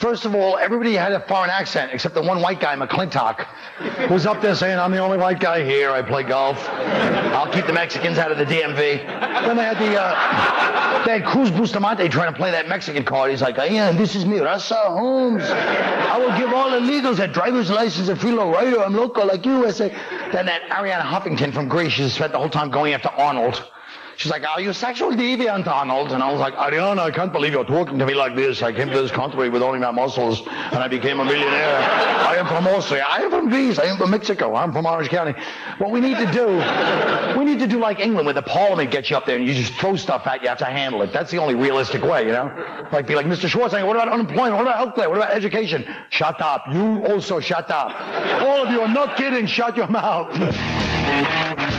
First of all, everybody had a foreign accent except the one white guy, McClintock, who was up there saying, I'm the only white guy here. I play golf. I'll keep the Mexicans out of the DMV. Then they had the, uh, they had Cruz Bustamante trying to play that Mexican card. He's like, yeah, this is me, Rasa Holmes. I will give all illegals a driver's license a writer. I'm local like you. I say, then that Arianna Huffington from Greece, she spent the whole time going after Arnold. She's like, are you a sexual deviant, Arnold? And I was like, Arianna, I can't believe you're talking to me like this. I came to this country with only my muscles, and I became a millionaire. I am from Austria. I am from Greece. I am from Mexico. I'm from Orange County. What we need to do, we need to do like England, where the parliament gets you up there and you just throw stuff at you. You have to handle it. That's the only realistic way, you know? Like, be like, Mr. Schwarzenegger, what about unemployment? What about health care? What about education? Shut up. You also shut up. All of you are not kidding. Shut your mouth.